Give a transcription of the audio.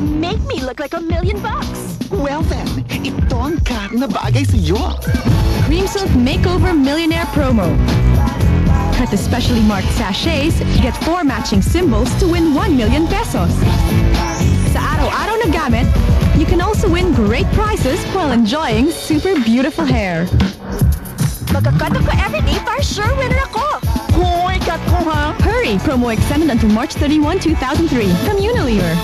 make me look like a million bucks. Well then, itong ang na bagay sa'yo. Cream Silk Makeover Millionaire Promo. Cut the specially marked sachets, get four matching symbols to win 1 million pesos. Sa araw-araw na gamit, you can also win great prizes while enjoying super beautiful hair. Magkakat ako everyday para sure winner ako. Hoy, kat ko ha! Hurry! Promo extended until March 31, 2003 from Unilever.